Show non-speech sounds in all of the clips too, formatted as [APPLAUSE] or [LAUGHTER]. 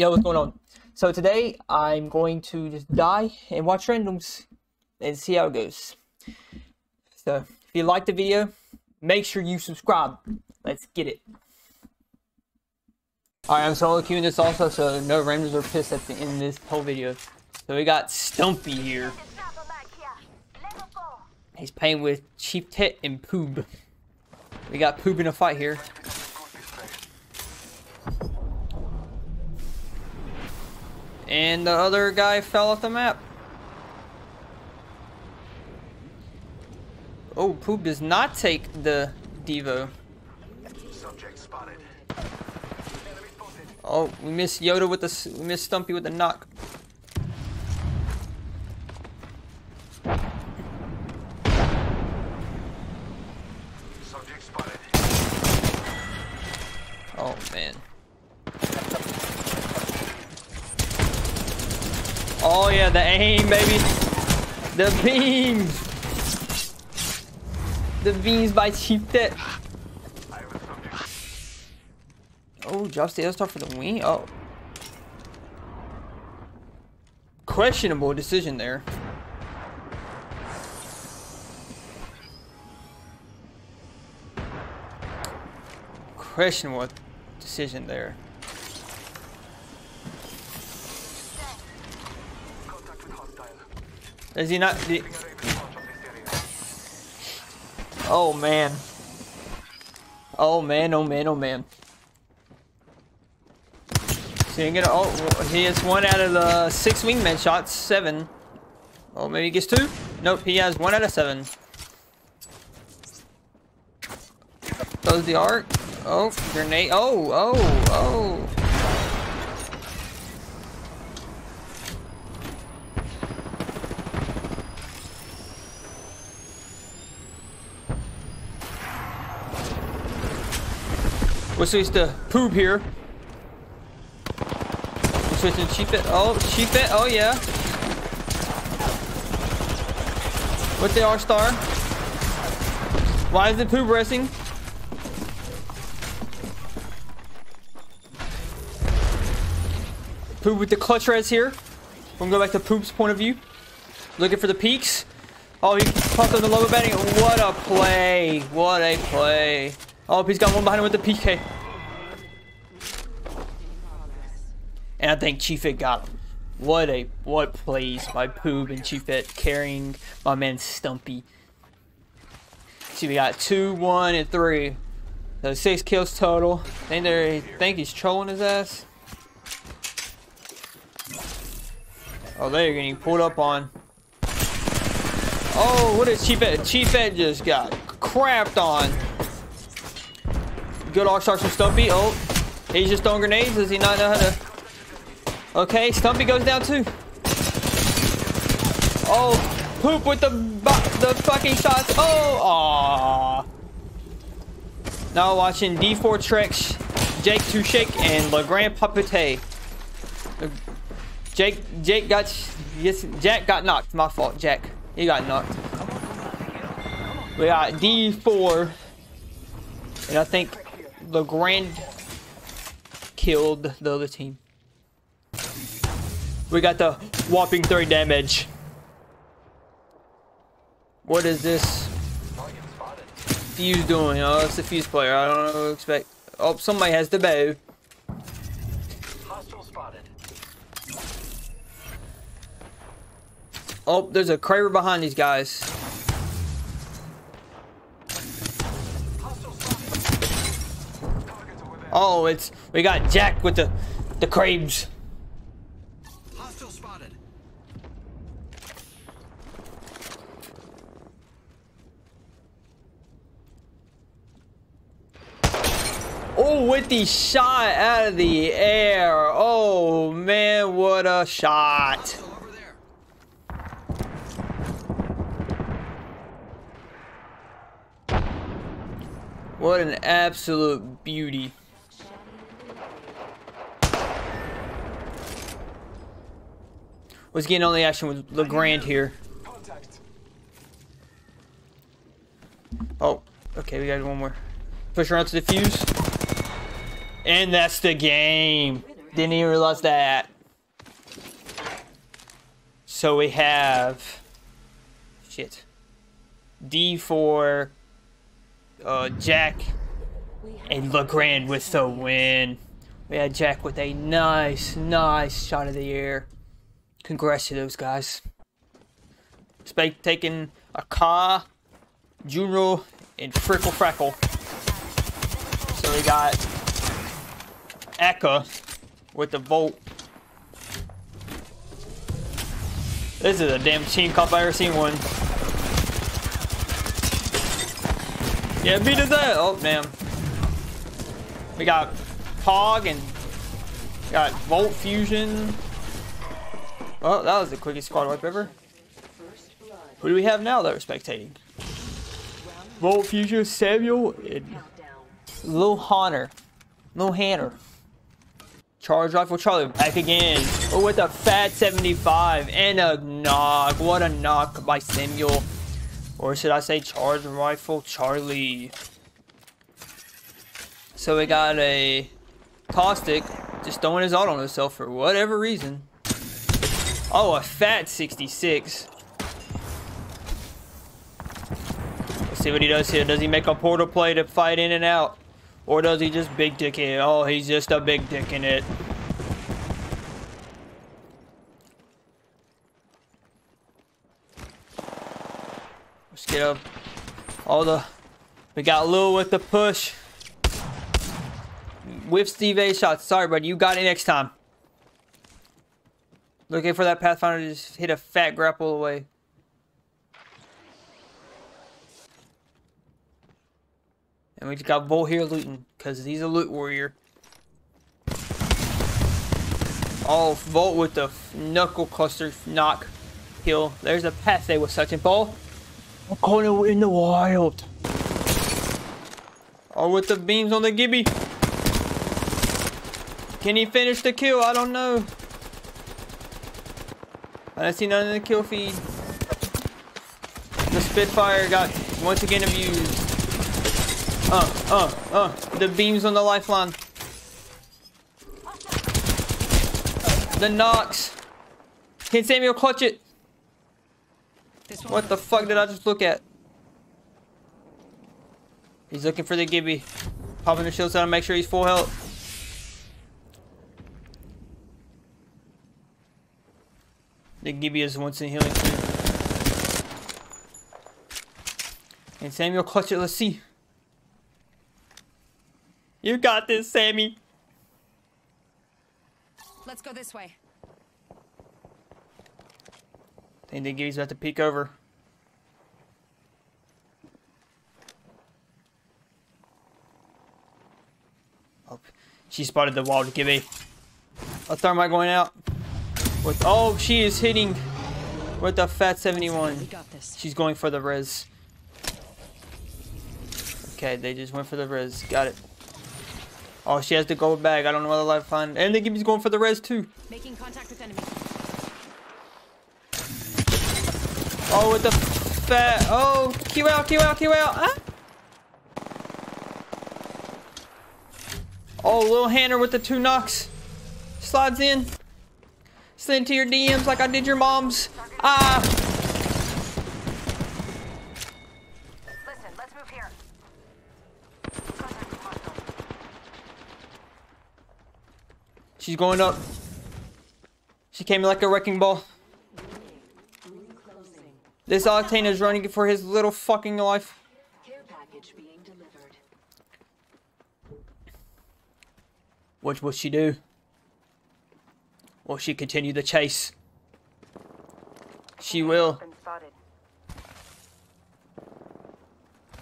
Yo, what's going on? So today I'm going to just die and watch randoms and see how it goes. So if you like the video, make sure you subscribe. Let's get it. Alright, I'm solo queuing this also so no randoms are pissed at the end of this whole video. So we got Stumpy here. He's playing with Chief Tet and Poob. We got Poob in a fight here. And the other guy fell off the map. Oh, Poop does not take the Devo. Oh, we missed Yoda with the we missed Stumpy with the knock. Oh man. Oh yeah, the aim, baby. The beams. The beams by Chief Tet. Oh, drops the L-Star for the wing? Oh. Questionable decision there. Questionable decision there. Is he not? He... Oh man. Oh man, oh man, oh man. So you gonna, oh, he has one out of the six wingman shots, seven. Oh, maybe he gets two? Nope, he has one out of seven. Throws the arc. Oh, grenade. Oh, oh, oh. We'll switch to poop here. We're switching to cheap it. Oh, cheap it. Oh, yeah. With the L-Star. Why is the poop resting? Poop with the clutch res here. We're gonna go back to Poop's point of view. Looking for the peaks. Oh, he popped on the lower batting. What a play. What a play. Oh, he's got one behind him with the PK. And I think Chief It got him. What a what plays by Poob and Chief It carrying my man Stumpy. See, we got two, one, and three. So six kills total. Think they think he's trolling his ass. Oh, they're getting pulled up on. Oh, what is Chief Ed? Chief Ed just got crapped on. Good starts from Stumpy. Oh, he's just throwing grenades. Does he not know how to? Okay, Stumpy goes down too. Oh, poop with the the fucking shots. Oh, aww. Now watching D4 Trex, Jake Tushik, and Le Grand Papute. Jake, Jake got, yes, Jack got knocked. My fault, Jack. He got knocked. We got D4, and I think Legrand killed the other team. We got the whopping 3 damage. What is this? Fuse doing? Oh, it's a Fuse player. I don't know expect. Oh, somebody has the bow. Oh, there's a Kraber behind these guys. Oh, it's we got Jack with the the Kraber. Oh, with the shot out of the air. Oh, man, what a shot. What an absolute beauty. Was getting all the action with Legrand here. Oh, okay, we got one more. Push around to the fuse. And that's the game. Didn't even realize that. So we have shit. D for uh, Jack and LeGrand with the win. We had Jack with a nice, nice shot of the air. Congrats to those guys. Spake taking a car, Juno, and Frickle Freckle. So we got Eka with the Volt. This is a damn team comp I ever seen one. Yeah, beat us that. Oh, damn. We got Pog and got Volt Fusion. Oh, that was the quickest squad wipe ever. Who do we have now that we're spectating? Volt Fusion, Samuel, and Lil Honor. Lil Hanner. Charge Rifle Charlie back again. Oh, with a fat 75 and a knock. What a knock by Samuel. Or should I say Charge Rifle Charlie. So we got a Caustic just throwing his ult on himself for whatever reason. Oh, a fat 66. Let's see what he does here. Does he make a portal play to fight in and out? Or does he just big dick it? Oh, he's just a big dick in it. Let's get up. All the... We got Lil with the push. With Steve A shots. Sorry, buddy. You got it next time. Looking for that Pathfinder to just hit a fat grapple away. And we just got Volt here looting, because he's a loot warrior. Oh, Volt with the knuckle cluster knock kill. There's a path they was such a ball. I'm calling it in the wild. Oh, with the beams on the Gibby. Can he finish the kill? I don't know. I see none in the kill feed. The Spitfire got once again abused. Uh, uh, uh. The beams on the lifeline. The knocks. Can Samuel clutch it? What the fuck did I just look at? He's looking for the Gibby. Popping the shields out to make sure he's full health. The Gibby is once in healing too. And Samuel clutch it, let's see. You got this, Sammy. Let's go this way. I think the Gibby's about to peek over. Oh, she spotted the wild Gibby. A thermite going out. With oh, she is hitting with the fat 71. She's going for the res. Okay, they just went for the res. Got it. Oh, she has the gold bag. I don't know what the find. And the Gibby's going for the res too. Making contact with enemy. Oh, with the fat. Oh, Q out, Q out, Q out. Ah. Oh, little Hanner with the two knocks. Slides in. Send to your DMs like I did your mom's. Ah. Listen, let's move here. She's going up. She came in like a wrecking ball. This Octane is running for his little fucking life. Care package being delivered. What will she do? Will she continue the chase? She will.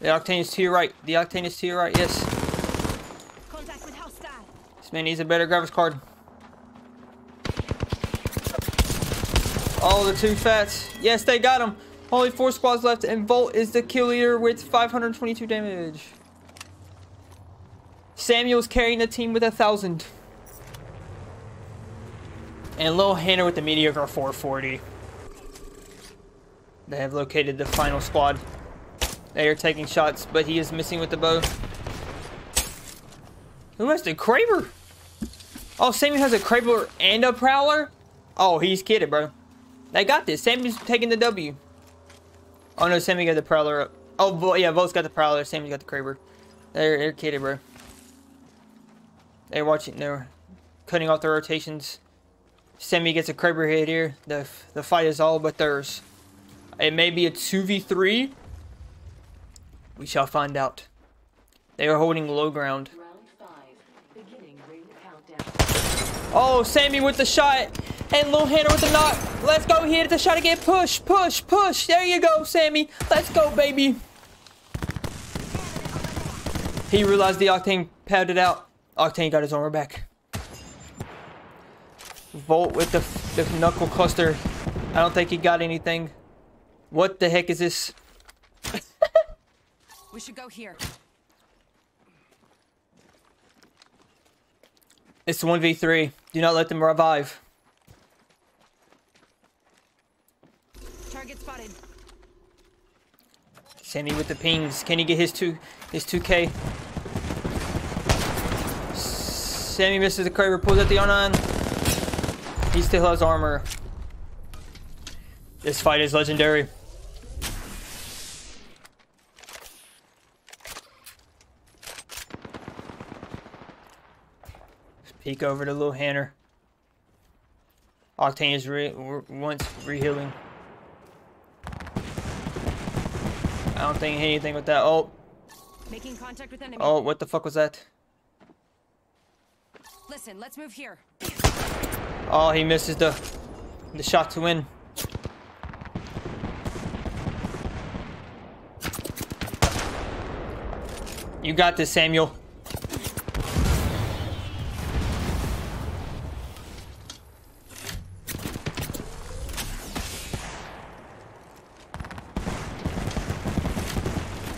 The Octane is to your right. The Octane is to your right, yes. Contact with hostile. This man needs a better graphics card. Oh, the two fats. Yes, they got him. Only four squads left, and Volt is the kill leader with 522 damage. Samuel's carrying the team with a thousand. And Lil Hannah with the mediocre 440. They have located the final squad. They are taking shots, but he is missing with the bow. Who has the Kraber? Oh, Sammy has a Kraber and a Prowler? Oh, he's kidding, bro. They got this. Sammy's taking the W. Oh, no, Sammy got the Prowler up. Oh, yeah, Volt's got the Prowler. Sammy's got the Kraber. They're, they're kidding, bro. They're watching. They're cutting off the rotations. Sammy gets a Kraber hit here. The, the fight is all but theirs. It may be a 2v3. We shall find out. They are holding low ground. Oh, Sammy with the shot. And Lil Hannah with the knock. Let's go. Hit the shot again. Push, push, push. There you go, Sammy. Let's go, baby. He realized the Octane padded out. Octane got his armor back. Volt with the, the knuckle cluster. I don't think he got anything. What the heck is this? [LAUGHS] We should go here. It's 1v3. Do not let them revive. Target spotted. Sammy with the pings. Can he get his two his 2k? Sammy misses the Kraber, pulls out the R9. He still has armor. This fight is legendary. Peek over to Lil Hanner. Octane is re once re-healing. I don't think anything with that. Oh, Making contact with enemy. oh, what the fuck was that? Listen, let's move here. Oh, he misses the the shot to win. You got this, Samuel.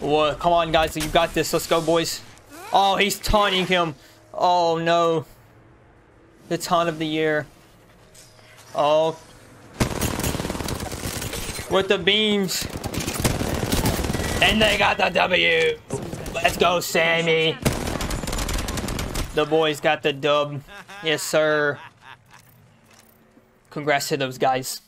What? Come on, guys. You got this. Let's go, boys. Oh, he's taunting him. Oh, no. The taunt of the year. Oh. With the beams. And they got the W. Let's go, Sammy. The boys got the dub. Yes, sir. Congrats to those guys.